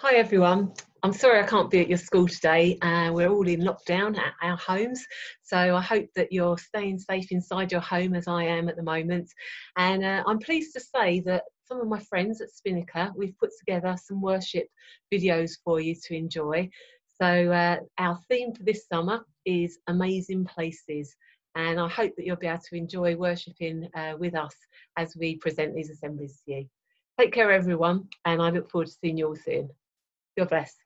Hi everyone. I'm sorry I can't be at your school today. Uh, we're all in lockdown at our homes, so I hope that you're staying safe inside your home as I am at the moment. And uh, I'm pleased to say that some of my friends at Spinnaker, we've put together some worship videos for you to enjoy. So uh, our theme for this summer is amazing places. And I hope that you'll be able to enjoy worshipping uh, with us as we present these assemblies to you. Take care, everyone, and I look forward to seeing you all soon. God bless.